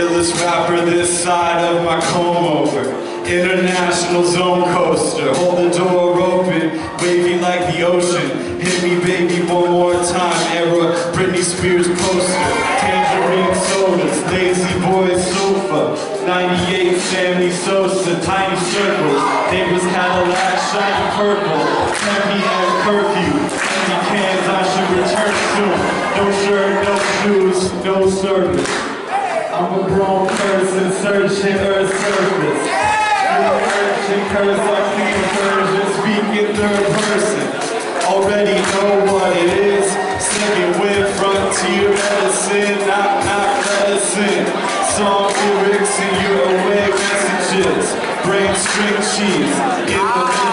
This rapper this side of my comb over. International zone coaster. Hold the door open, wavy like the ocean. Hit me, baby, one more time. Era Britney Spears poster. Tangerine sodas, Daisy Boy sofa. 98 Sammy Sosa, tiny circles. Neighbors Cadillac, shiny purple. 10 p.m. curfew. Empty cans, I should return soon. No shirt, no shoes, no service. I'm a Urgent curse, I keep a version, speaking third person. Already know what it is. Singing with frontier medicine, not not medicine. Song lyrics and your away messages. Brain string cheese.